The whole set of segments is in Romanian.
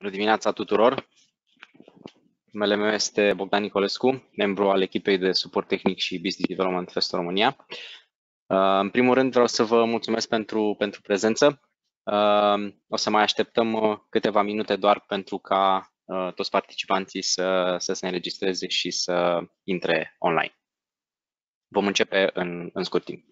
Bună dimineața tuturor! Numele meu este Bogdan Nicolescu, membru al echipei de suport tehnic și Business Development Fest România. Uh, în primul rând vreau să vă mulțumesc pentru, pentru prezență. Uh, o să mai așteptăm uh, câteva minute doar pentru ca toți participanții să, să se înregistreze și să intre online. Vom începe în, în scurt timp.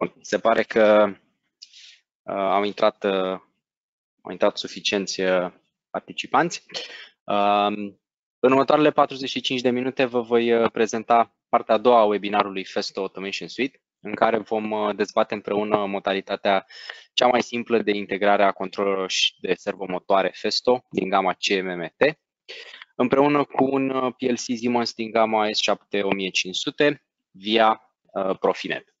Bun. Se pare că uh, au, intrat, uh, au intrat suficienți uh, participanți. Uh, în următoarele 45 de minute vă voi uh, prezenta partea a doua a webinarului Festo Automation Suite, în care vom uh, dezbate împreună modalitatea cea mai simplă de integrare a controlelor de servomotoare Festo din gama CMMT, împreună cu un PLC Siemens din gama S7 via Profinet.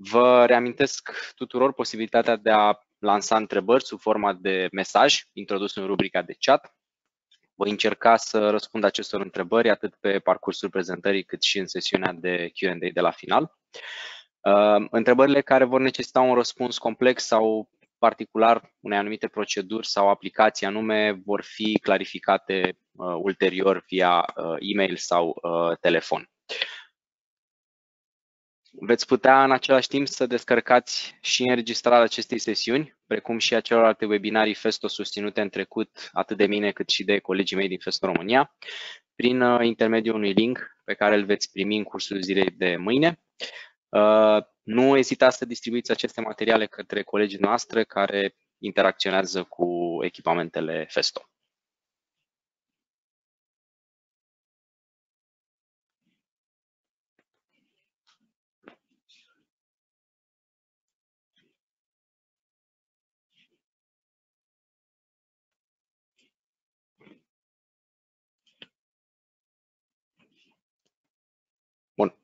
Vă reamintesc tuturor posibilitatea de a lansa întrebări sub forma de mesaj introdus în rubrica de chat. Voi încerca să răspund acestor întrebări atât pe parcursul prezentării cât și în sesiunea de Q&A de la final. Uh, întrebările care vor necesita un răspuns complex sau particular unei anumite proceduri sau aplicații anume vor fi clarificate uh, ulterior via uh, e-mail sau telefon. Veți putea în același timp să descărcați și înregistrarea acestei sesiuni, precum și a celorlalte webinarii Festo susținute în trecut, atât de mine cât și de colegii mei din Festo România, prin uh, intermediul unui link pe care îl veți primi în cursul zilei de mâine. Uh, nu ezitați să distribuiți aceste materiale către colegii noastre care interacționează cu echipamentele Festo. Bun.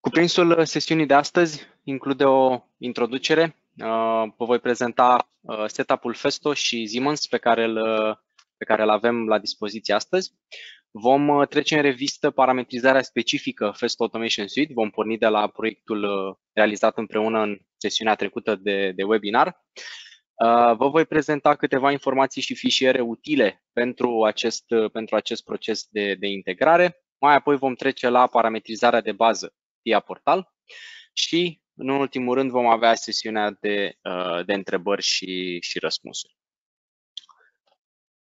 Cuprinsul uh, sesiunii de astăzi include o introducere. Uh, vă voi prezenta uh, setup-ul Festo și Siemens pe care îl, pe care îl avem la dispoziție astăzi. Vom trece în revistă parametrizarea specifică Festo Automation Suite. Vom porni de la proiectul realizat împreună în sesiunea trecută de, de webinar. Vă voi prezenta câteva informații și fișiere utile pentru acest, pentru acest proces de, de integrare. Mai apoi vom trece la parametrizarea de bază via portal și, în ultimul rând, vom avea sesiunea de, uh, de întrebări și, și răspunsuri.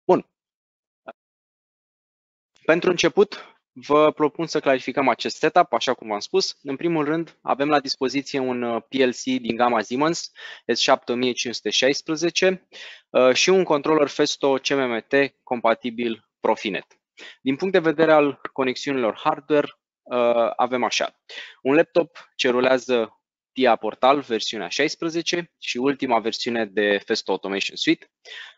Bun. Pentru început, vă propun să clarificăm acest setup, așa cum v-am spus. În primul rând, avem la dispoziție un uh, PLC din gama Siemens S7516 uh, și un controller Festo CMMT compatibil Profinet. Din punct de vedere al conexiunilor hardware, uh, avem așa. Un laptop ce rulează TIA Portal versiunea 16 și ultima versiune de Festo Automation Suite,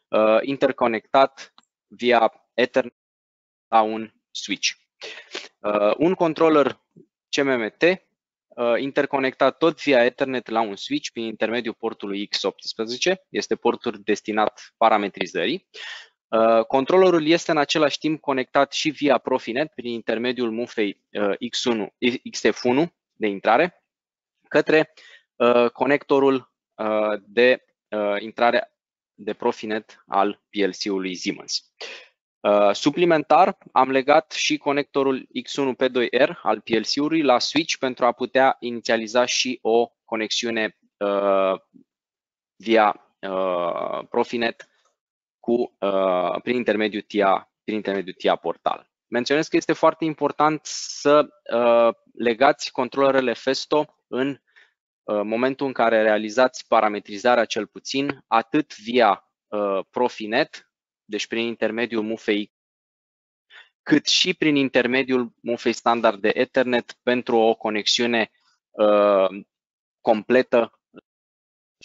uh, interconectat via Ethernet la un switch. Uh, un controller CMMT interconectat tot via Ethernet la un switch prin intermediul portului X18, este portul destinat parametrizării Uh, controllerul este în același timp conectat și via Profinet prin intermediul mufei uh, X1, XF1 de intrare către uh, conectorul de uh, intrare de Profinet al PLC-ului Siemens. Uh, suplimentar, am legat și conectorul X1P2R al PLC-ului la switch pentru a putea inițializa și o conexiune uh, via uh, Profinet cu, uh, prin, intermediul TIA, prin intermediul TIA portal. Menționez că este foarte important să uh, legați controlerele Festo în uh, momentul în care realizați parametrizarea cel puțin, atât via uh, Profinet, deci prin intermediul MUFEI, cât și prin intermediul MUFEI standard de Ethernet pentru o conexiune uh, completă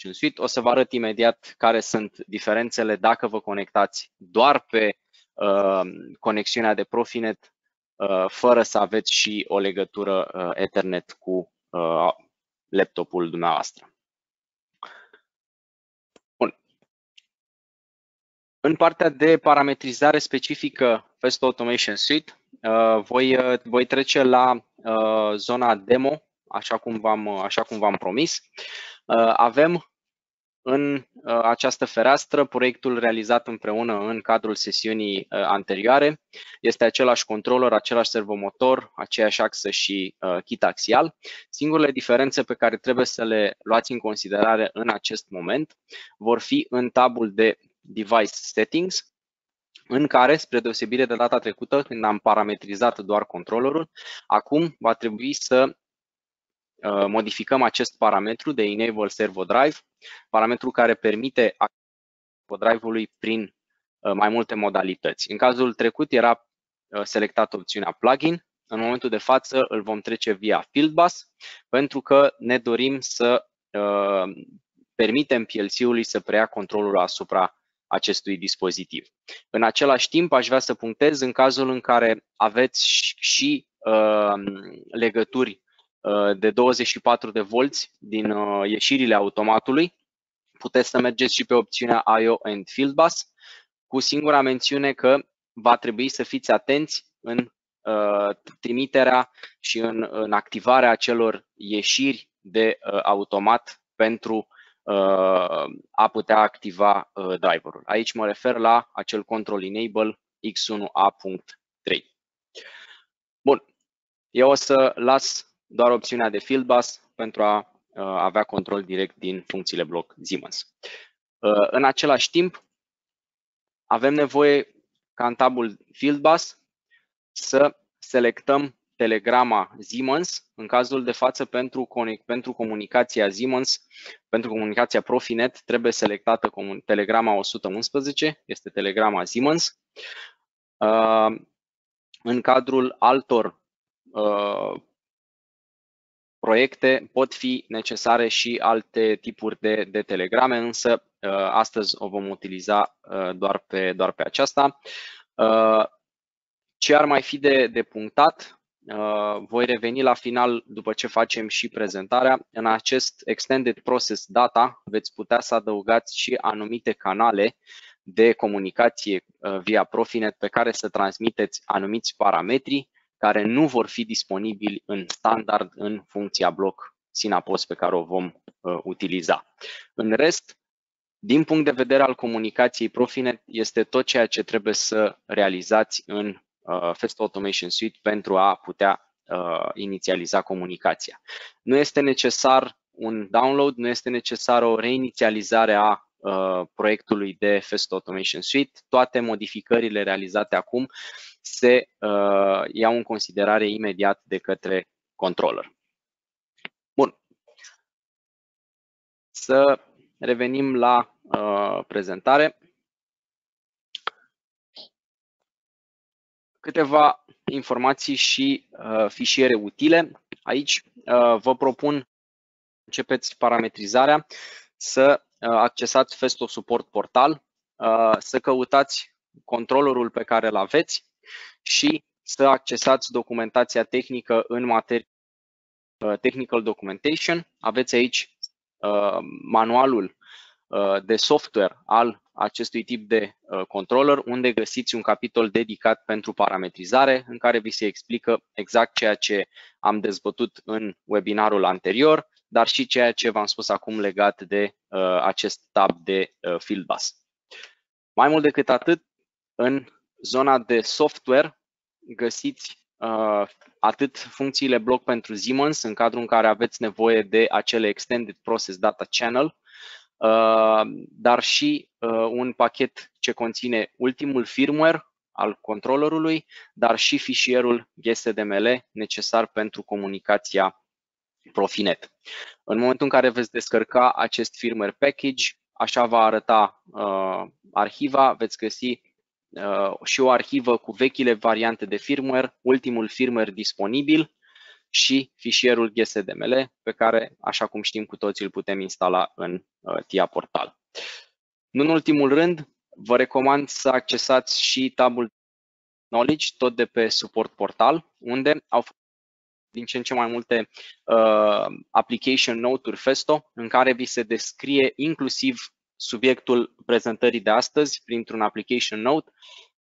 în suite. O să vă arăt imediat care sunt diferențele dacă vă conectați doar pe uh, conexiunea de Profinet uh, fără să aveți și o legătură uh, Ethernet cu uh, laptopul dumneavoastră. Bun. În partea de parametrizare specifică Fast Automation Suite, uh, voi, uh, voi trece la uh, zona demo, așa cum v-am, așa cum v-am promis. Avem în uh, această fereastră, proiectul realizat împreună în cadrul sesiunii uh, anterioare este același controller, același servomotor, aceeași axă și uh, kit axial. Singurele diferențe pe care trebuie să le luați în considerare în acest moment vor fi în tabul de Device Settings, în care, spre deosebire de data trecută, când am parametrizat doar controllerul, acum va trebui să Uh, modificăm acest parametru de Enable Servo Drive, parametru care permite Servo Drive-ului prin uh, mai multe modalități. În cazul trecut era uh, selectată opțiunea Plugin, în momentul de față îl vom trece via Fieldbus, pentru că ne dorim să permitem PLC-ului să preia controlul asupra acestui dispozitiv. În același timp, aș vrea să punctez în cazul în care aveți și uh, legături Uh, de 24 de volți din uh, ieșirile automatului. Puteți să mergeți și pe opțiunea IO and Field Bus, cu singura mențiune că va trebui să fiți atenți în uh, trimiterea și în, în activarea acelor ieșiri de automat pentru a putea activa driverul. Aici mă refer la acel control enable X1A.3. Bun, eu o să las doar opțiunea de field bus pentru a uh, avea control direct din funcțiile bloc Siemens. Uh, în același timp, avem nevoie ca în tabul field bus să selectăm telegrama Siemens, în cazul de față pentru, pentru comunicația Siemens, pentru comunicația Profinet trebuie selectată telegrama 111, este telegrama Siemens. Uh, în cadrul altor proiecte pot fi necesare și alte tipuri de, de telegrame, însă uh, astăzi o vom utiliza uh, doar pe, doar pe aceasta. Uh, ce ar mai fi de, de punctat? Voi reveni la final după ce facem și prezentarea. În acest Extended Process Data veți putea să adăugați și anumite canale de comunicație via Profinet pe care să transmiteți anumiți parametri care nu vor fi disponibili în standard în funcția bloc Synapse pe care o vom uh, utiliza. În rest, din punct de vedere al comunicației Profinet, este tot ceea ce trebuie să realizați în uh, Fast Automation Suite pentru a putea uh, inițializa comunicația. Nu este necesar un download, nu este necesară o reinițializare a uh, proiectului de Fast Automation Suite. Toate modificările realizate acum se uh, iau în considerare imediat de către controller. Bun. Să revenim la uh, prezentare. Câteva informații și uh, fișiere utile. Aici uh, vă propun începeți parametrizarea, să uh, accesați Festo Support Portal, uh, să căutați controllerul pe care îl aveți, și să accesați documentația tehnică în materie uh, Technical Documentation. Aveți aici uh, manualul uh, de software al acestui tip de controller, unde găsiți un capitol dedicat pentru parametrizare, în care vi se explică exact ceea ce am dezbătut în webinarul anterior, dar și ceea ce v-am spus acum legat de uh, acest tab de uh, Field Bus. Mai mult decât atât, în zona de software găsiți uh, atât funcțiile bloc pentru Siemens, în cadrul în care aveți nevoie de acele Extended Process Data Channel, uh, dar și uh, un pachet ce conține ultimul firmware al controllerului, dar și fișierul GSDML necesar pentru comunicația Profinet. În momentul în care veți descărca acest firmware package, așa va arăta uh, arhiva, veți găsi uh, și o arhivă cu vechile variante de firmware, ultimul firmware disponibil și fișierul GSDML pe care, așa cum știm cu toții, îl putem instala în uh, TIA Portal. Nu în ultimul rând, vă recomand să accesați și tabul Knowledge, tot de pe suport portal, unde au din ce în ce mai multe uh, application note-uri Festo, în care vi se descrie inclusiv subiectul prezentării de astăzi printr-un application note.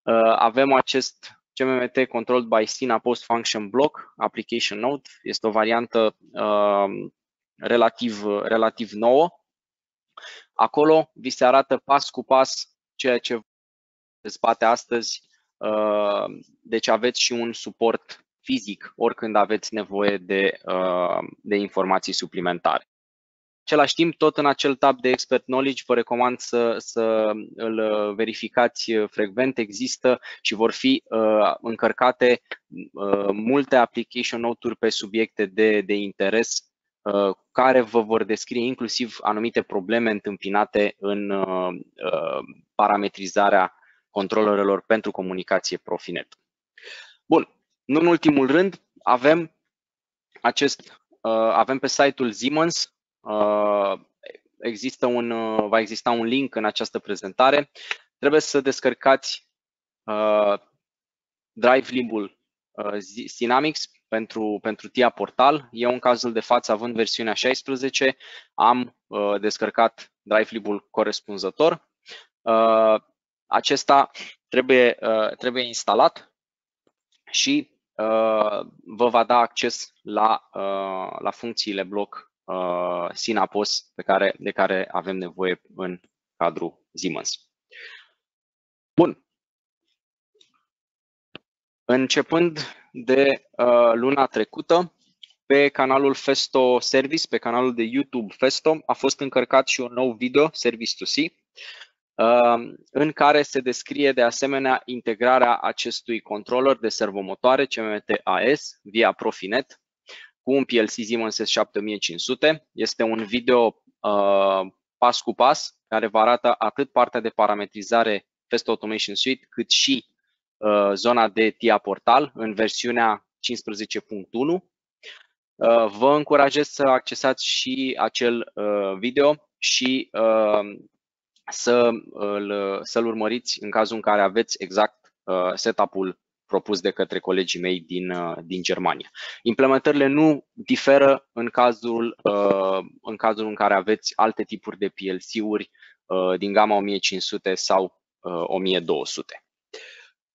Uh, avem acest CMMT Controlled by Sina Post Function Block Application Note. Este o variantă uh, relativ, relativ nouă. Acolo vi se arată pas cu pas ceea ce dezbate astăzi. Uh, deci aveți și un suport fizic oricând aveți nevoie de, uh, de informații suplimentare. În același timp, tot în acel tab de Expert Knowledge, vă recomand să, să îl verificați frecvent. Există și vor fi uh, încărcate uh, multe application note-uri pe subiecte de, de interes uh, care vă vor descrie inclusiv anumite probleme întâmpinate în uh, uh parametrizarea controlerelor pentru comunicație Profinet. Bun, nu în ultimul rând, avem acest, uh, avem pe site-ul Siemens, uh, există un, uh, va exista un link în această prezentare. Trebuie să descărcați uh, Drive Lib-ul uh, Dynamics pentru, pentru TIA Portal. Eu în cazul de față, având versiunea 16, am uh, descărcat Drive Lib-ul corespunzător. Uh, acesta trebuie, uh, trebuie instalat și Uh, vă va da acces la, uh, la funcțiile bloc uh, Synapos pe care, de care avem nevoie în cadrul Siemens. Bun. Începând de uh, luna trecută, pe canalul Festo Service, pe canalul de YouTube Festo, a fost încărcat și un nou video, Service to See, Um, în care se descrie de asemenea integrarea acestui controller de servomotoare CMT AS via Profinet cu un PLC Siemens S7500. Este un video uh, pas cu pas care vă arată atât partea de parametrizare Fest Automation Suite cât și uh, zona de TIA portal în versiunea 15.1. Uh, vă încurajez să accesați și acel uh, video și uh, să îl, să-l urmăriți în cazul în care aveți exact uh, setup-ul propus de către colegii mei din, uh, din Germania. Implementările nu diferă în cazul, uh, în cazul în care aveți alte tipuri de PLC-uri din gama 1500 sau 1200.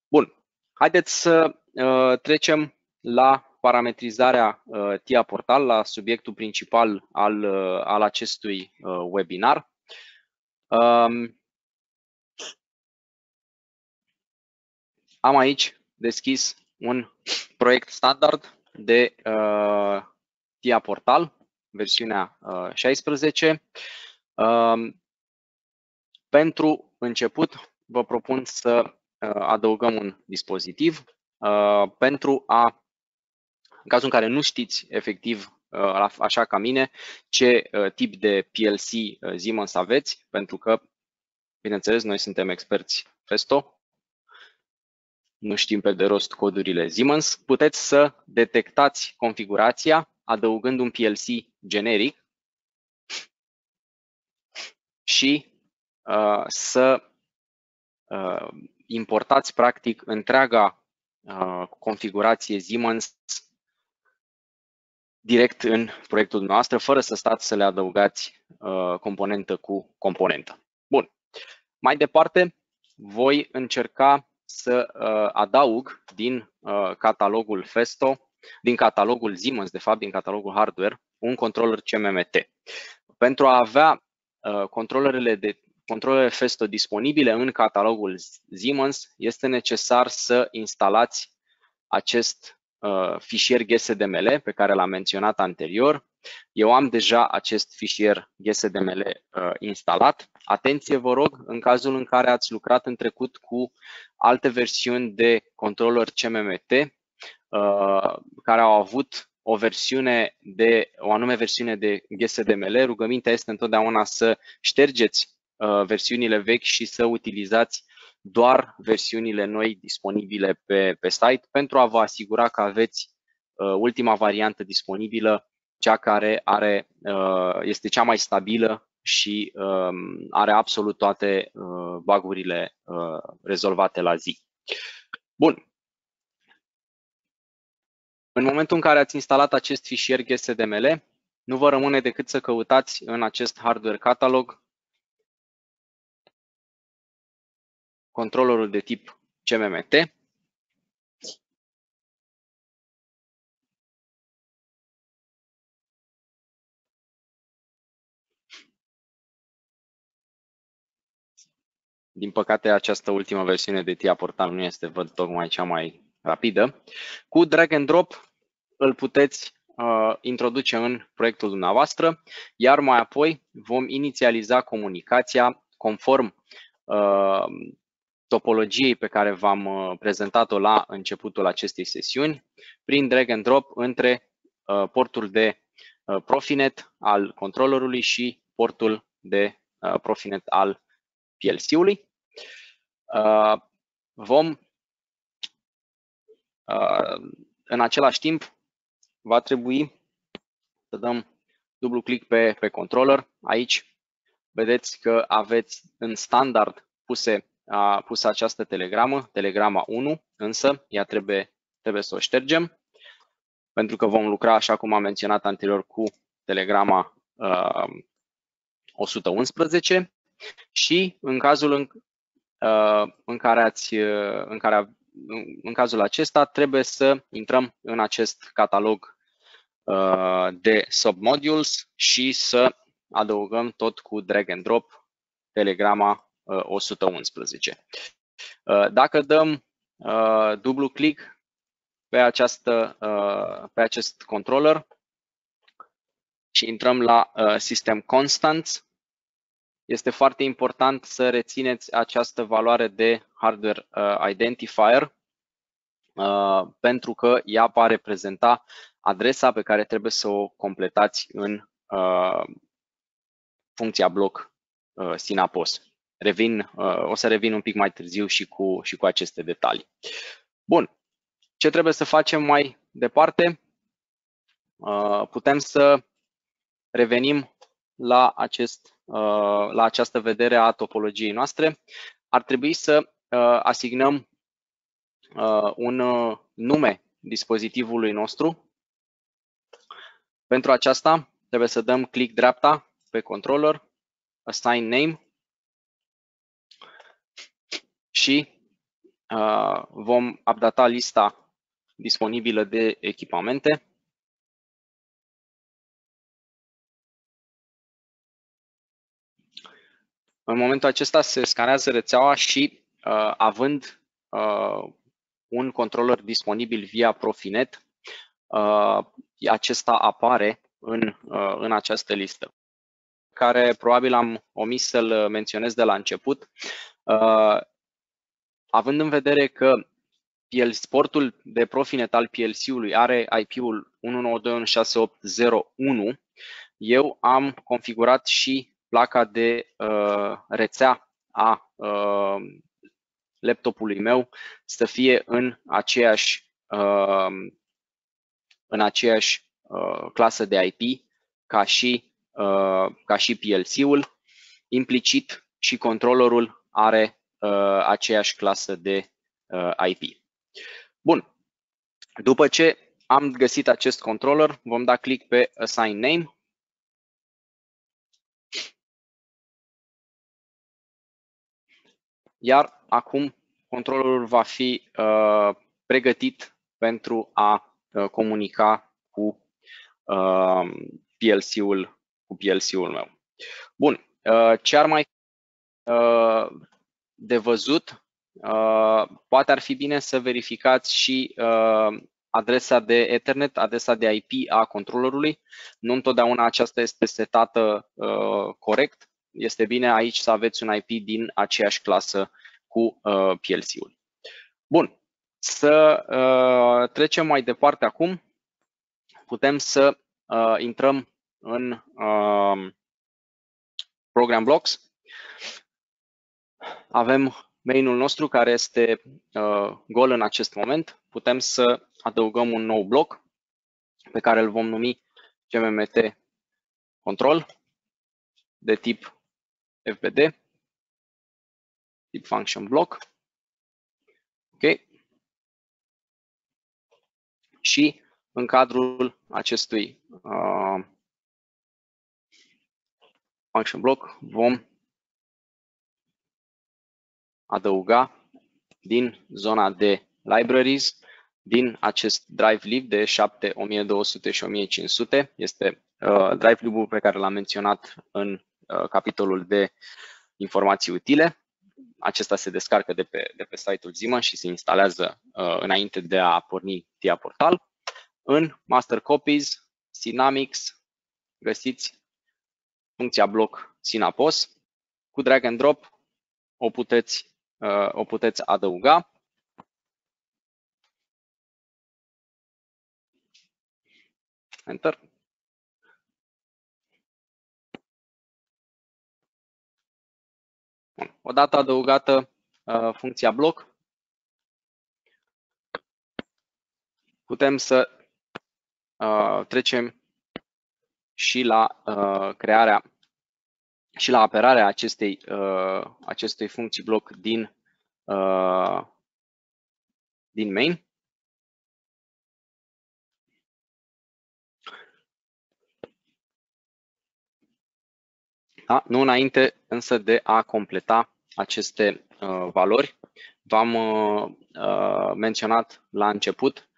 Bun, haideți să trecem la parametrizarea TIA Portal, la subiectul principal al, al acestui webinar. Um, am aici deschis un proiect standard de uh, TIA Portal, versiunea uh, 16. Um, pentru început, vă propun să uh, adăugăm un dispozitiv uh, pentru a, în cazul în care nu știți efectiv Uh, așa ca mine, ce uh, tip de PLC uh, Siemens aveți, pentru că, bineînțeles, noi suntem experți Festo, nu știm pe de rost codurile Siemens, puteți să detectați configurația adăugând un PLC generic și uh, să uh, importați practic întreaga uh, configurație Siemens direct în proiectul noastră, fără să stați să le adăugați uh, componentă cu componentă. Bun. Mai departe, voi încerca să uh, adaug din uh, catalogul Festo, din catalogul Siemens, de fapt, din catalogul hardware, un controller CMMT. Pentru a avea uh, controllerele de controlele Festo disponibile în catalogul Siemens, este necesar să instalați acest uh, fișier GSDML pe care l-am menționat anterior. Eu am deja acest fișier GSDML uh, instalat. Atenție, vă rog, în cazul în care ați lucrat în trecut cu alte versiuni de controller CMMT, uh, care au avut o versiune de, o anume versiune de GSDML, rugămintea este întotdeauna să ștergeți uh, versiunile vechi și să utilizați doar versiunile noi disponibile pe, pe site pentru a vă asigura că aveți uh, ultima variantă disponibilă, cea care are, uh, este cea mai stabilă și um, are absolut toate uh, bagurile uh, rezolvate la zi. Bun. În momentul în care ați instalat acest fișier GSDML, nu vă rămâne decât să căutați în acest hardware catalog controllerul de tip CMMT. Din păcate, această ultimă versiune de TIA Portal nu este, văd, tocmai cea mai rapidă. Cu drag and drop îl puteți uh, introduce în proiectul dumneavoastră, iar mai apoi vom inițializa comunicația conform uh, topologiei pe care v-am uh, prezentat-o la începutul acestei sesiuni, prin drag and drop între uh, portul de uh, Profinet al controllerului și portul de Profinet al PLC-ului. Vom, în același timp, va trebui să dăm dublu click pe, pe controller. Aici vedeți că aveți în standard puse a pus această telegramă, telegrama 1, însă ea trebuie, trebuie să o ștergem, pentru că vom lucra, așa cum am menționat anterior, cu telegrama uh, 111 și în cazul în, uh, în care ați, uh, în care în cazul acesta trebuie să intrăm în acest catalog uh, de submodules și să adăugăm tot cu drag and drop telegrama 111. Uh, dacă dăm uh, dublu click pe, această, uh, pe acest controller și intrăm la System Constants, este foarte important să rețineți această valoare de hardware identifier pentru că ea va reprezenta adresa pe care trebuie să o completați în funcția bloc Synapse. Revin, uh, o să revin un pic mai târziu și cu, și cu aceste detalii. Bun. Ce trebuie să facem mai departe? Uh, putem să revenim la, acest, uh, la această vedere a topologiei noastre. Ar trebui să asignăm un nume dispozitivului nostru. Pentru aceasta trebuie să dăm click dreapta pe controller, assign name și uh, vom updata lista disponibilă de echipamente. În momentul acesta se scanează rețeaua și uh, având uh, un controller disponibil via Profinet, uh, acesta apare în, uh, în această listă care probabil am omis să-l menționez de la început. Uh, având în vedere că PL, sportul de Profinet al PLC-ului are IP-ul 192.168.0.1, eu am configurat și placa de uh, rețea a uh, laptopului meu să fie în aceeași, uh, în aceeași uh, clasă de IP ca și, uh, ca și PLC-ul. Implicit și controllerul are uh, aceeași clasă de uh, IP. Bun. După ce am găsit acest controller, vom da click pe Assign Name. Iar acum controllerul va fi uh, pregătit pentru a uh, comunica cu uh, PLC-ul cu PLC-ul meu. Bun, uh, ce ar mai uh, de văzut? Poate ar fi bine să verificați și adresa de Ethernet, adresa de IP a controllerului. Nu întotdeauna aceasta este setată corect. Este bine aici să aveți un IP din aceeași clasă cu PLC-ul. Bun, să trecem mai departe acum. Putem să intrăm în uh, Program Blocks. Avem main-ul nostru care este uh, gol în acest moment. Putem să adăugăm un nou bloc pe care îl vom numi GMMT control de tip FBD, tip function block. Ok. Și în cadrul acestui uh, function block vom adăuga din zona de libraries, din acest drive lib de 7, 1200 și 1500. Este uh, drive lib-ul pe care l-am menționat în uh, capitolul de informații utile. Acesta se descarcă de pe, de pe site-ul Zima și se instalează uh, înainte de a porni TIA Portal. În Master Copies, Synamics, găsiți funcția bloc Synapos. Cu drag and drop o puteți, uh, o puteți adăuga. Enter. Bun. Odată adăugată uh, funcția bloc, putem să uh, trecem și la uh, crearea și la apărarea acestei, uh, acestei funcții bloc din, uh, din main. Da? Nu înainte însă de a completa aceste uh, valori, v-am uh, uh, menționat la început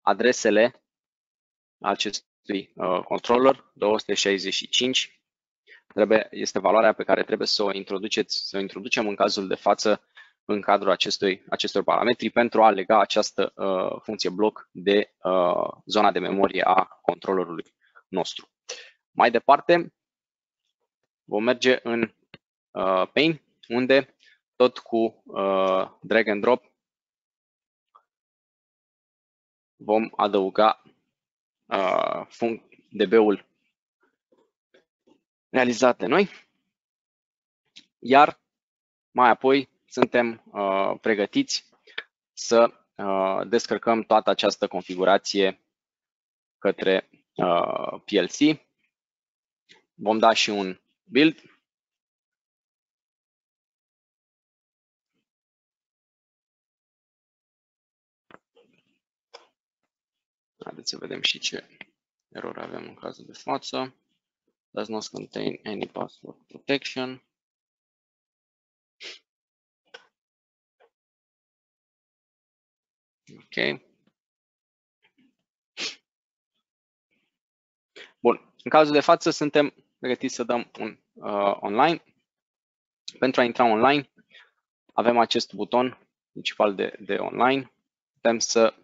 adresele acestui uh, controller 265 trebuie, este valoarea pe care trebuie să o introduceți, să o introducem în cazul de față în cadrul acestui, acestor parametri pentru a lega această uh, funcție bloc de uh, zona de memorie a controllerului nostru. Mai departe, vom merge în uh, Paint, unde tot cu uh, drag and drop vom adăuga uh, DB-ul realizate noi, iar mai apoi suntem uh, pregătiți să uh, descărcăm toată această configurație către uh, PLC. Vom da și un build. Haideți să vedem și ce erori avem în cazul de față does not contain any password protection. Ok. Bun. În cazul de față suntem pregătiți să dăm un uh, online. Pentru a intra online avem acest buton principal de, de online. Putem să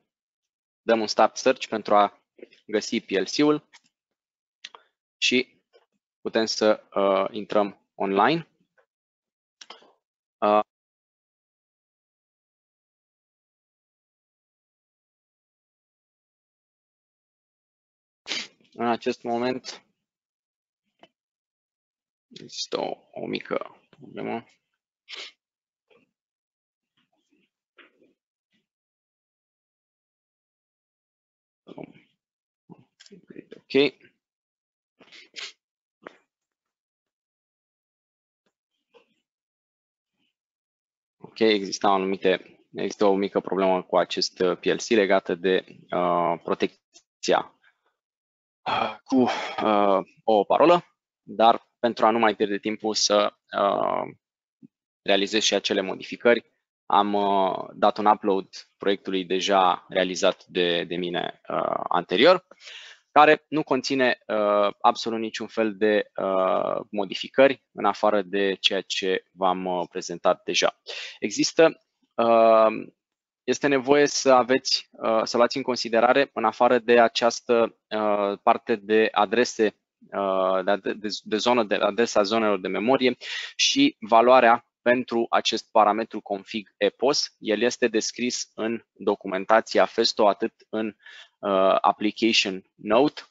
dăm un start search pentru a găsi PLC-ul și putem să uh, intrăm online. Uh, în acest moment există o, o mică problemă. Ok. Ok, exista anumite, există o mică problemă cu acest uh, PLC legată de uh, protecția uh, cu uh, o parolă, dar pentru a nu mai pierde timpul să uh, realizez și acele modificări, am uh, dat un upload proiectului deja realizat de, de mine uh, anterior. care nu conține uh, absolut niciun fel de uh, modificări în afară de ceea ce v-am uh, prezentat deja. Există uh, este nevoie să aveți, uh, să luați în considerare, în afară de această uh, parte de adrese, uh, de, de, de zonă, de adresa zonelor de memorie și valoarea pentru acest parametru config EPOS. El este descris în documentația Festo atât în uh, application note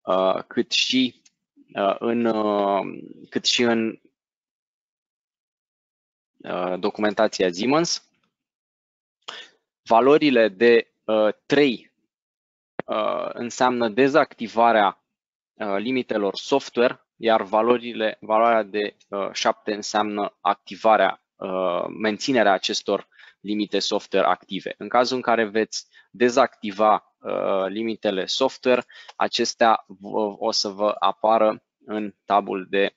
uh, cât și uh, în uh, cât și în uh, documentația Siemens. Valorile de uh, 3 uh, înseamnă dezactivarea uh, limitelor software iar valorile, valoarea de uh, 7 înseamnă activarea, uh, menținerea acestor limite software active. În cazul în care veți dezactiva uh, limitele software, acestea o să vă apară în tabul de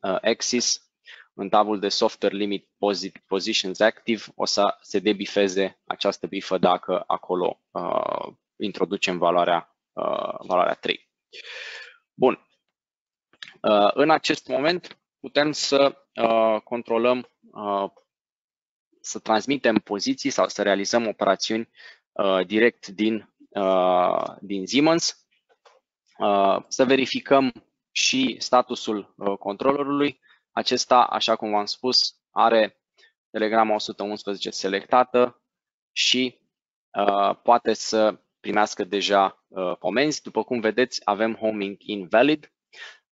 uh, Axis, în tabul de Software Limit Positions Active, o să se debifeze această bifă dacă acolo uh, introducem valoarea, uh, valoarea 3. Bun, Uh, în acest moment putem să uh, controlăm, uh, să transmitem poziții sau să realizăm operațiuni direct din, din Siemens, să verificăm și statusul controllerului. Acesta, așa cum v-am spus, are telegrama 111 selectată și poate să primească deja comenzi. După cum vedeți, avem homing invalid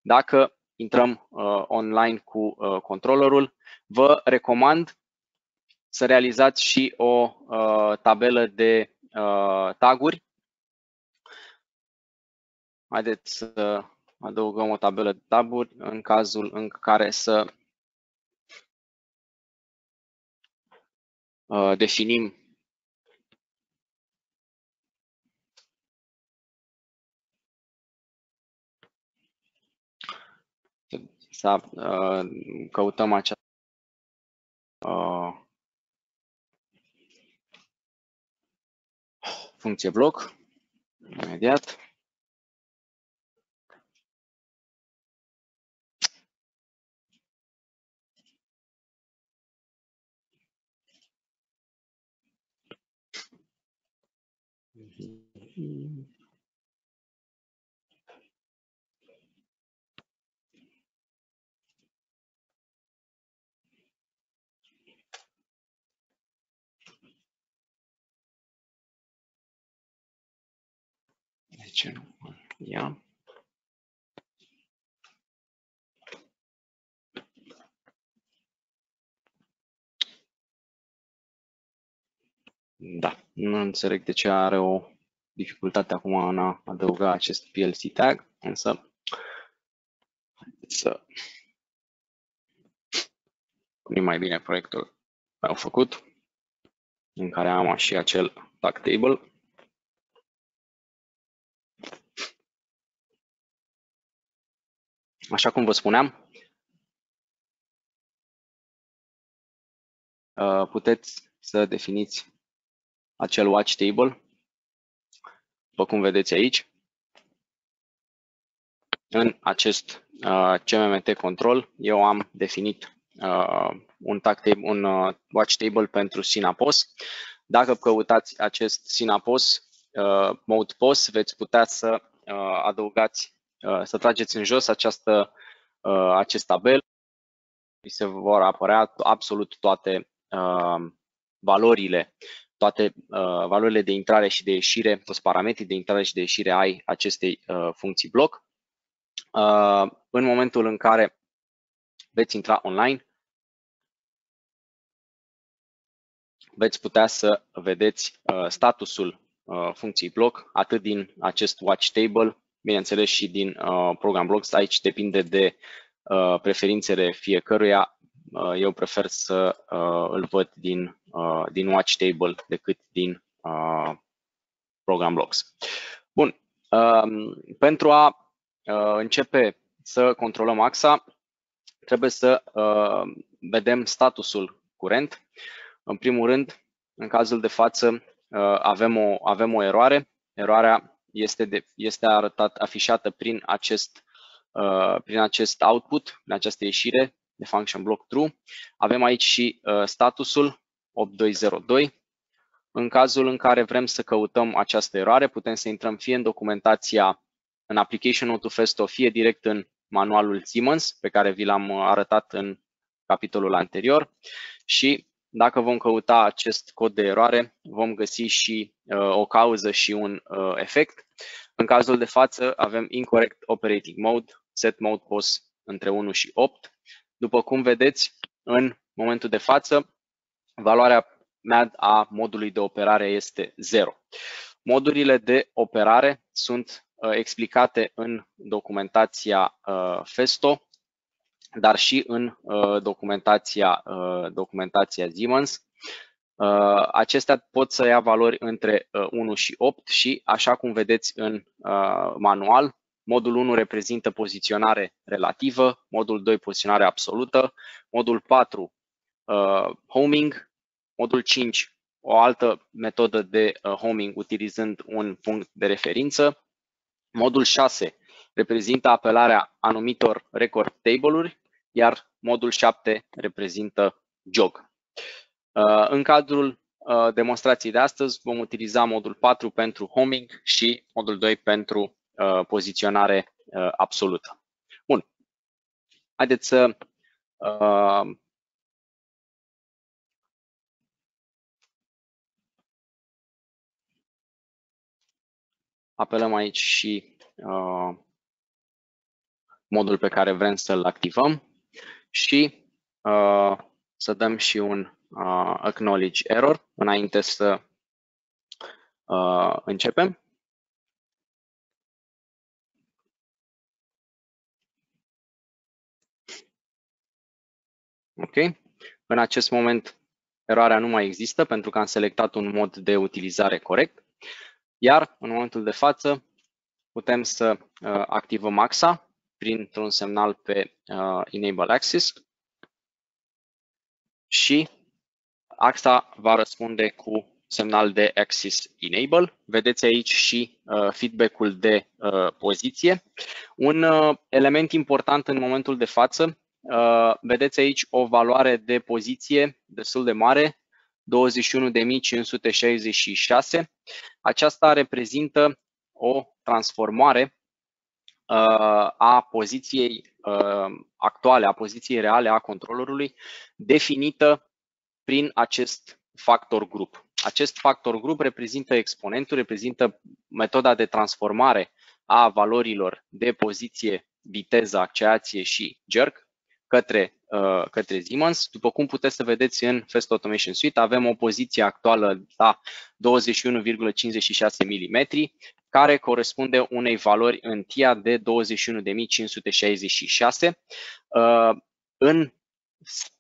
dacă intrăm uh, online cu uh, controllerul, vă recomand să realizați și o uh, tabelă de uh, taguri. Haideți să adăugăm o tabelă de taguri în cazul în care să uh, definim să uh, căutăm acea uh, funcție bloc imediat. Ce nu ia. Da, nu înțeleg de ce are o dificultate acum în a adăuga acest PLC tag, însă să punem mai bine proiectul meu făcut, în care am și acel tag table. Așa cum vă spuneam, uh, puteți să definiți acel watch table, după cum vedeți aici. În acest uh, CMMT control, eu am definit uh, un, tag table, un watch table pentru Synapos. Dacă căutați acest Synapos mode POS, veți putea să adăugați Uh, să trageți în jos această, uh, acest tabel, vi se vor apărea absolut toate uh, valorile, toate valorile de intrare și de ieșire, toți parametrii de intrare și de ieșire ai acestei funcții bloc. În momentul în care veți intra online, veți putea să vedeți statusul funcției bloc, atât din acest watch table, bineînțeles și din uh, program blocks. Aici depinde de uh, preferințele fiecăruia. Uh, eu prefer să uh, îl văd din, uh, din watch table decât din uh, program blocks. Bun. Uh, pentru a uh, începe să controlăm axa, trebuie să uh, vedem statusul curent. În primul rând, în cazul de față, avem o, avem o eroare. Eroarea este, de, este arătat, afișată prin acest, prin acest output, prin această ieșire de function block true. Avem aici și statusul 8202. În cazul în care vrem să căutăm această eroare, putem să intrăm fie în documentația în application autofesto, fie direct în manualul Siemens, pe care vi l-am arătat în capitolul anterior și dacă vom căuta acest cod de eroare, vom găsi și uh, o cauză și un uh, efect. În cazul de față avem incorrect operating mode, set mode pos între 1 și 8. După cum vedeți, în momentul de față, valoarea mea a modului de operare este 0. Modurile de operare sunt uh, explicate în documentația uh, FESTO, dar și în uh, documentația, uh, documentația Siemens. Uh, acestea pot să ia valori între 1 și 8 și, așa cum vedeți în manual, modul 1 reprezintă poziționare relativă, modul 2 poziționare absolută, modul 4 homing, modul 5 o altă metodă de homing utilizând un punct de referință, modul 6 reprezintă apelarea anumitor record table-uri, iar modul 7 reprezintă jog. Uh, în cadrul uh, demonstrației de astăzi vom utiliza modul 4 pentru homing și modul 2 pentru uh, poziționare absolută. Bun. Haideți să apelăm aici și uh, modul pe care vrem să-l activăm și uh, să dăm și un uh, acknowledge error înainte să uh, începem. Ok. În acest moment eroarea nu mai există pentru că am selectat un mod de utilizare corect. Iar în momentul de față putem să uh, activăm AXA printr-un semnal pe uh, Enable Access și AXA va răspunde cu semnal de Access Enable. Vedeți aici și uh, feedback-ul de uh, poziție. Un uh, element important în momentul de față, uh, vedeți aici o valoare de poziție destul de mare, 21.566. Aceasta reprezintă o transformare Uh, a poziției uh, actuale, a poziției reale a controllerului, definită prin acest factor grup. Acest factor grup reprezintă exponentul, reprezintă metoda de transformare a valorilor de poziție, viteză, acceație și jerk către, uh, către Siemens. După cum puteți să vedeți în Fast Automation Suite, avem o poziție actuală la 21,56 mm, care corespunde unei valori în TIA de 21.566. Uh, în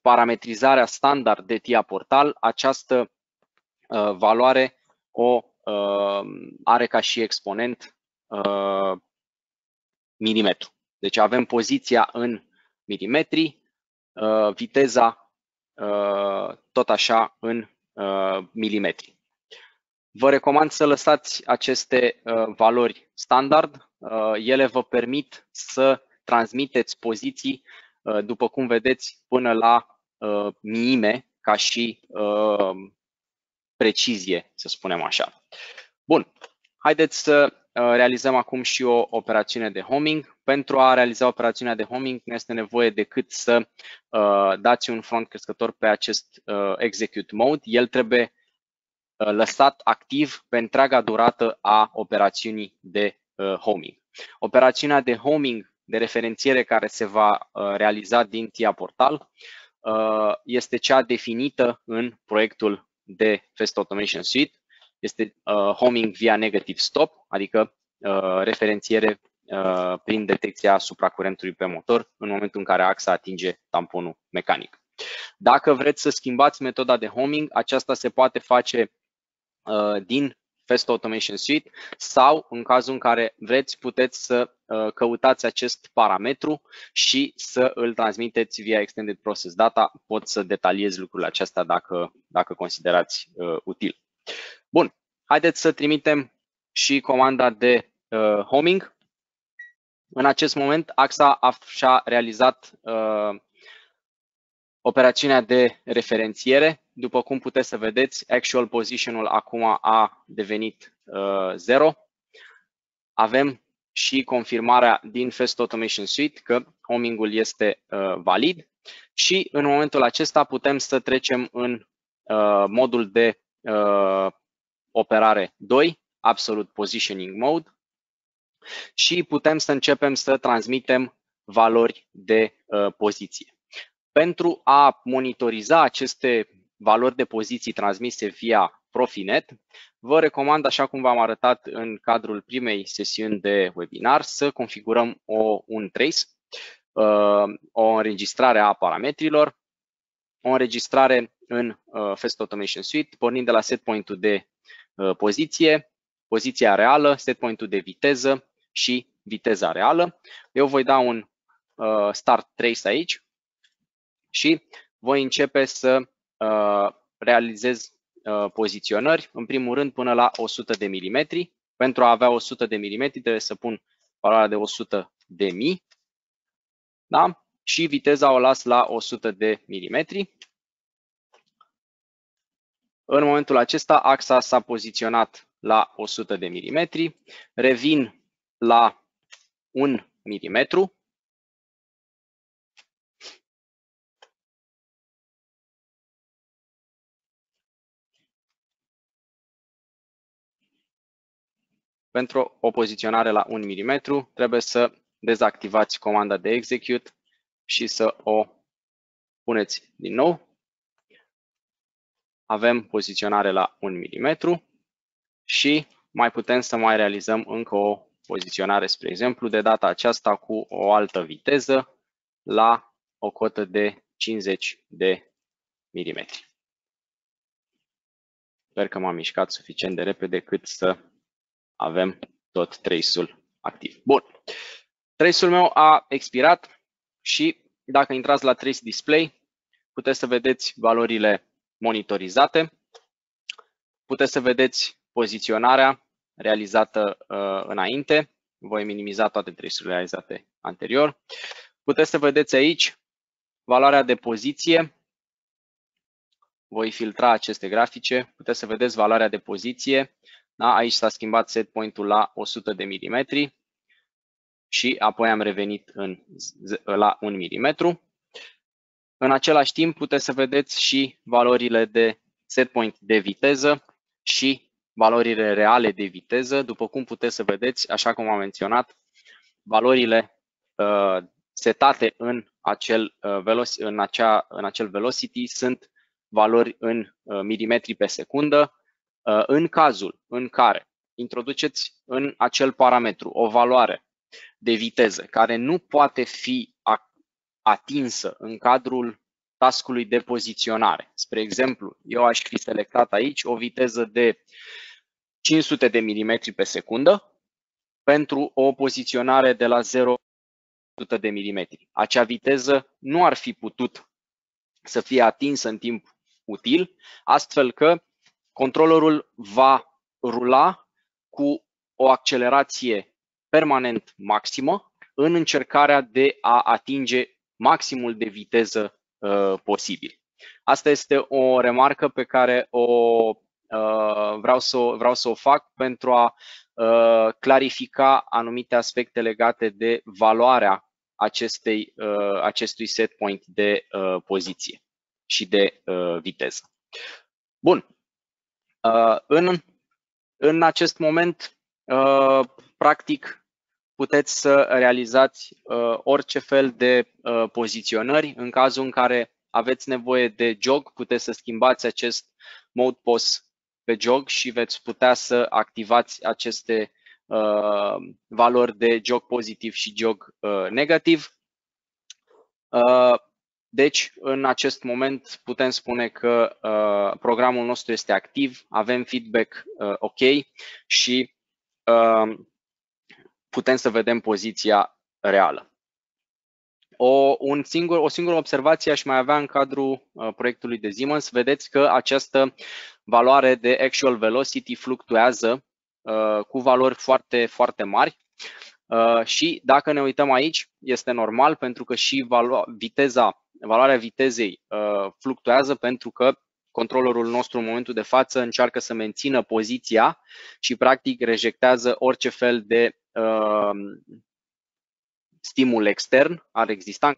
parametrizarea standard de TIA portal, această uh, valoare o uh, are ca și exponent milimetru. Deci avem poziția în milimetri, viteza tot așa în milimetri. Vă recomand să lăsați aceste uh, valori standard. Uh, ele vă permit să transmiteți poziții, uh, după cum vedeți, până la uh, miime, ca și uh, precizie, să spunem așa. Bun, haideți să uh, realizăm acum și o operațiune de homing. Pentru a realiza operațiunea de homing nu este nevoie decât să uh, dați un front crescător pe acest uh, execute mode. El trebuie Uh, lăsat activ pe întreaga durată a operațiunii de uh, homing. Operațiunea de homing de referențiere care se va uh, realiza din TIA Portal este cea definită în proiectul de Fast Automation Suite. Este homing via negative stop, adică referențiere prin detecția supracurentului pe motor în momentul în care axa atinge tamponul mecanic. Dacă vreți să schimbați metoda de homing, aceasta se poate face Uh, din Fast Automation Suite sau în cazul în care vreți puteți să uh, căutați acest parametru și să îl transmiteți via Extended Process Data. Pot să detaliez lucrurile acestea dacă, dacă considerați uh, util. Bun, haideți să trimitem și comanda de uh, homing. În acest moment, AXA a, și-a realizat uh, operațiunea de referențiere. După cum puteți să vedeți, actual position-ul acum a devenit uh, 0. Avem și confirmarea din Fast Automation Suite că homing-ul este uh, valid și în momentul acesta putem să trecem în uh, modul de uh, operare 2, Absolute Positioning Mode, și putem să începem să transmitem valori de uh, poziție. Pentru a monitoriza aceste valori de poziții transmise via Profinet, vă recomand, așa cum v-am arătat în cadrul primei sesiuni de webinar, să configurăm o, un trace, uh, o înregistrare a parametrilor, o înregistrare în uh, Fast Automation Suite, pornind de la set point-ul de uh, poziție, poziția reală, set point-ul de viteză și viteza reală. Eu voi da un start trace aici și voi începe să realizez Uh, poziționări, în primul rând până la 100 de milimetri. Pentru a avea 100 de milimetri trebuie să pun valoarea de 100 de mii da? și viteza o las la 100 de milimetri. În momentul acesta axa s-a poziționat la 100 de milimetri. Revin la 1 milimetru Pentru o poziționare la 1 mm trebuie să dezactivați comanda de execute și să o puneți din nou. Avem poziționare la 1 mm și mai putem să mai realizăm încă o poziționare, spre exemplu, de data aceasta cu o altă viteză la o cotă de 50 de milimetri. Sper că m-am mișcat suficient de repede cât să avem tot trace-ul activ. Bun. Trace-ul meu a expirat și dacă intrați la Trace Display, puteți să vedeți valorile monitorizate, puteți să vedeți poziționarea realizată uh, înainte, voi minimiza toate trace-urile realizate anterior. Puteți să vedeți aici valoarea de poziție, voi filtra aceste grafice, puteți să vedeți valoarea de poziție da? Aici s-a schimbat set point-ul la 100 de milimetri și apoi am revenit în, la 1 mm. În același timp puteți să vedeți și valorile de set point de viteză și valorile reale de viteză. După cum puteți să vedeți, așa cum am menționat, valorile uh, setate în acel, uh, în, acea, în acel velocity sunt valori în uh, milimetri pe secundă, Uh, în cazul în care introduceți în acel parametru o valoare de viteză care nu poate fi atinsă în cadrul tascului de poziționare. Spre exemplu, eu aș fi selectat aici o viteză de 500 de mm pe secundă pentru o poziționare de la 0 de mm. Acea viteză nu ar fi putut să fie atinsă în timp util, astfel că controllerul va rula cu o accelerație permanent maximă în încercarea de a atinge maximul de viteză uh, posibil. Asta este o remarcă pe care o uh, vreau, să, vreau să o fac pentru a uh, clarifica anumite aspecte legate de valoarea acestei, uh, acestui set point de uh, poziție și de uh, viteză. Bun, Uh, în, în acest moment, uh, practic, puteți să realizați uh, orice fel de poziționări. În cazul în care aveți nevoie de jog, puteți să schimbați acest mode post pe jog și veți putea să activați aceste uh, valori de jog pozitiv și jog uh, negativ. Uh, deci, în acest moment putem spune că uh, programul nostru este activ, avem feedback uh, ok și uh, putem să vedem poziția reală. O, un singur, o singură observație aș mai avea în cadrul uh, proiectului de Siemens. Vedeți că această valoare de actual velocity fluctuează uh, cu valori foarte, foarte mari. Uh, și dacă ne uităm aici, este normal pentru că și valo- viteza, valoarea vitezei uh, fluctuează pentru că controllerul nostru în momentul de față încearcă să mențină poziția și practic rejectează orice fel de uh, stimul extern ar exista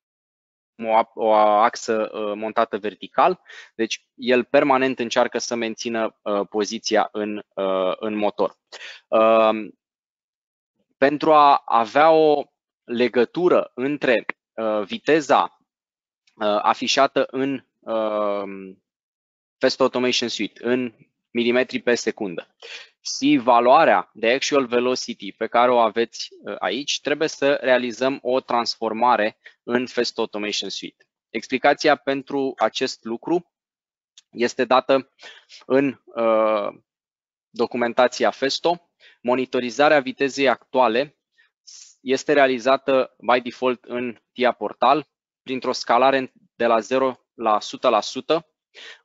o, o axă uh, montată vertical, deci el permanent încearcă să mențină uh, poziția în, uh, în motor. Uh, pentru a avea o legătură între uh, viteza uh, afișată în uh, Fast Automation Suite, în milimetri pe secundă, și valoarea de actual velocity pe care o aveți uh, aici, trebuie să realizăm o transformare în Fast Automation Suite. Explicația pentru acest lucru este dată în uh, documentația FESTO. Monitorizarea vitezei actuale este realizată by default în TIA Portal printr-o scalare de la 0 la 100%,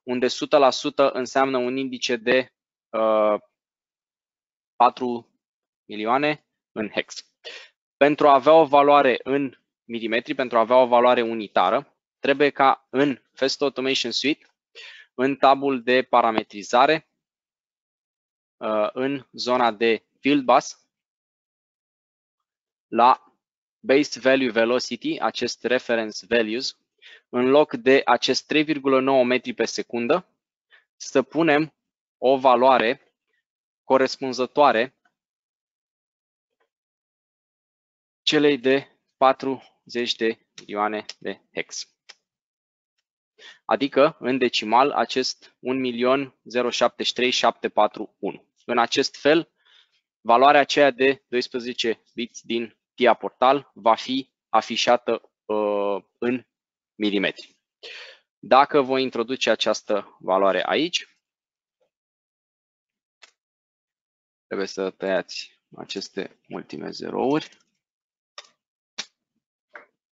unde 100% înseamnă un indice de uh, 4 milioane în hex. Pentru a avea o valoare în milimetri, pentru a avea o valoare unitară, trebuie ca în Fast Automation Suite, în tabul de parametrizare, uh, în zona de Field Bus, la Base Value Velocity, acest reference values, în loc de acest 3,9 metri pe secundă, să punem o valoare corespunzătoare celei de 40 de milioane de hex. Adică, în decimal, acest 1.073.741. În acest fel, valoarea aceea de 12 bits din TIA portal va fi afișată uh, în milimetri. Dacă voi introduce această valoare aici, Trebuie să tăiați aceste ultime zerouri.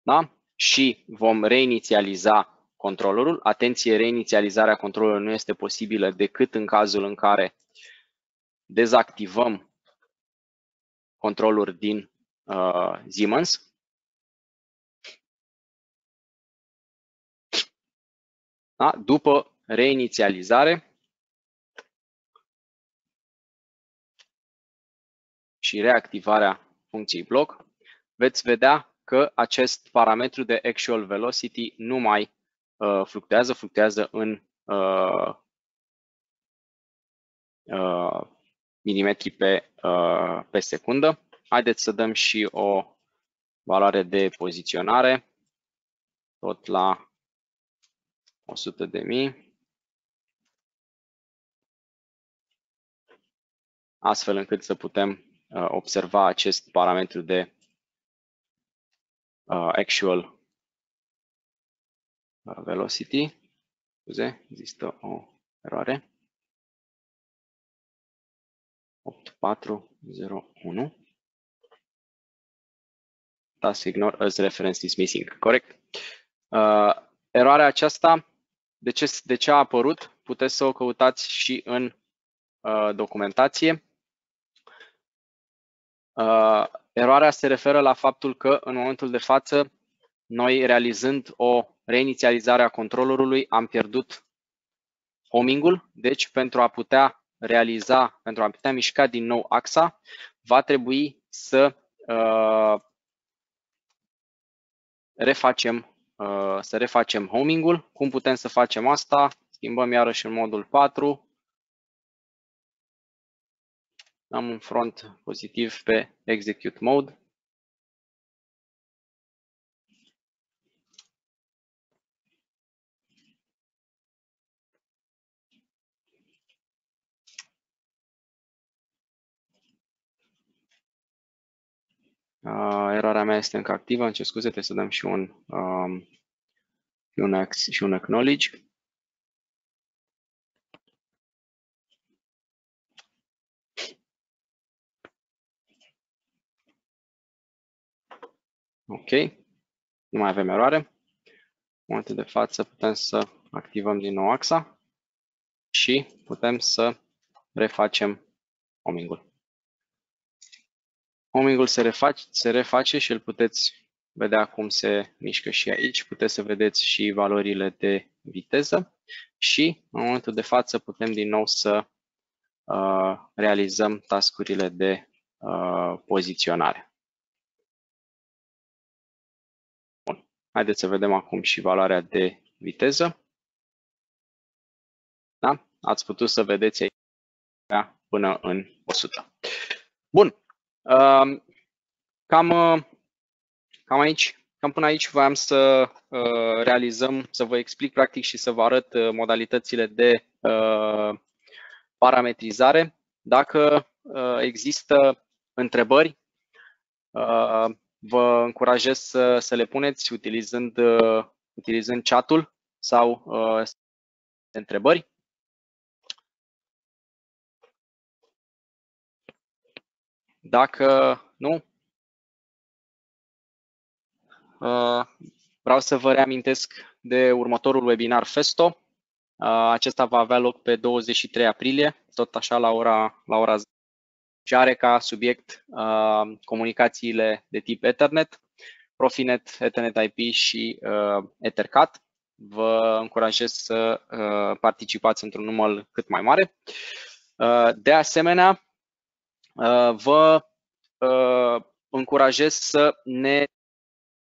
Da? Și vom reinițializa controllerul. Atenție, reinițializarea controllerului nu este posibilă decât în cazul în care dezactivăm controluri din uh, Siemens. Da? După reinițializare, și reactivarea funcției bloc, veți vedea că acest parametru de actual velocity nu mai uh, fluctuează, fluctuează în uh, uh, milimetri pe, uh, pe secundă. Haideți să dăm și o valoare de poziționare, tot la 100 de mii. Astfel încât să putem Uh, observa acest parametru de uh, actual uh, velocity. Scuze, există o eroare. 8401. Task ignore as reference is missing. Corect. Uh, eroarea aceasta, de ce, de ce a apărut? Puteți să o căutați și în uh, documentație. Uh, eroarea se referă la faptul că în momentul de față, noi realizând o reinițializare a controllerului, am pierdut homingul, deci pentru a putea realiza, pentru a putea mișca din nou axa, va trebui să uh, refacem, uh, să refacem homingul. Cum putem să facem asta? Schimbăm iarăși în modul 4, am un front pozitiv pe execute mode. Uh, eroarea mea este încă activă, îmi cer scuze, trebuie să dăm și un, um, și un, și un acknowledge. Ok, nu mai avem eroare. În momentul de față putem să activăm din nou axa și putem să refacem homing-ul. Homing-ul se, reface, se reface și îl puteți vedea cum se mișcă și aici. Puteți să vedeți și valorile de viteză și în momentul de față putem din nou să uh, realizăm tascurile de uh, poziționare. Bun. Haideți să vedem acum și valoarea de viteză. Da? Ați putut să vedeți aici până în 100. Bun. Uh, cam, uh, cam aici Cam până aici voiam să uh, realizăm, să vă explic practic și să vă arăt uh, modalitățile de uh, parametrizare. Dacă uh, există întrebări, uh, vă încurajez să, să le puneți utilizând, uh, utilizând chat-ul sau uh, întrebări. Dacă nu, Uh, vreau să vă reamintesc de următorul webinar Festo. Uh, acesta va avea loc pe 23 aprilie, tot așa la ora, la ora 10 și are ca subiect uh, comunicațiile de tip Ethernet, Profinet, Ethernet IP și Ethercat. Vă încurajez să participați într-un număr cât mai mare. De asemenea, vă încurajez să ne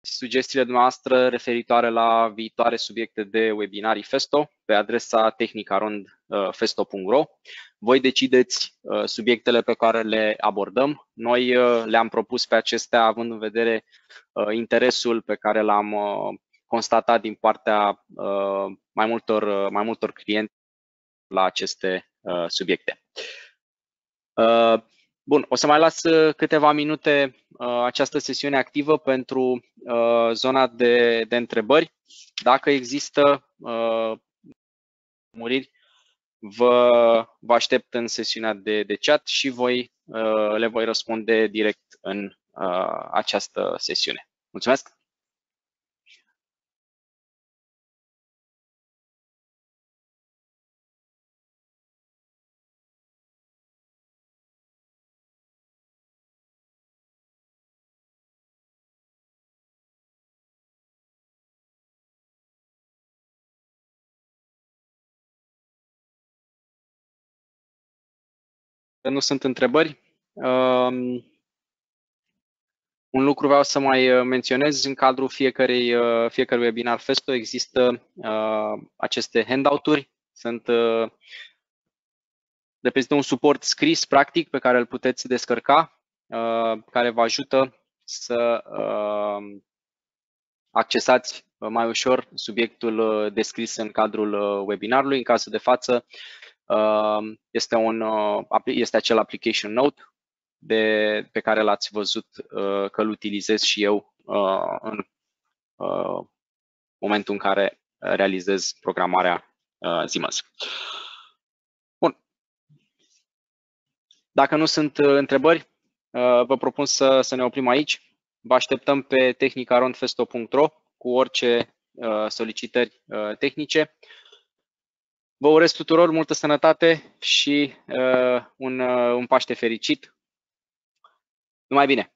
sugestiile noastre referitoare la viitoare subiecte de webinarii Festo pe adresa tehnicarondfesto.ro. Uh, Voi decideți uh, subiectele pe care le abordăm. Noi uh, le-am propus pe acestea având în vedere interesul pe care l-am constatat din partea mai multor, mai multor clienți la aceste subiecte. Bun, o să mai las uh, câteva minute uh, această sesiune activă pentru uh, zona de, de întrebări. Dacă există uh, muriri, vă, vă aștept în sesiunea de, de chat și voi uh, le voi răspunde direct în uh, această sesiune. Mulțumesc! Nu sunt întrebări. Um, un lucru vreau să mai uh, menționez, în cadrul fiecărei, uh, fiecărui webinar Festo există uh, aceste handout-uri, sunt reprezintă un suport scris practic pe care îl puteți descărca, care vă ajută să accesați mai ușor subiectul descris în cadrul webinarului. În cazul de față, Um, este, un, uh, este acel application note de, pe care l-ați văzut uh, că îl utilizez și eu uh, în momentul în care realizez programarea Siemens. Bun. Dacă nu sunt întrebări, vă propun să, să ne oprim aici. Vă așteptăm pe tehnicarondfesto.ro cu orice solicitări tehnice. Vă urez tuturor multă sănătate și uh, un, uh, un Paște fericit. Numai bine!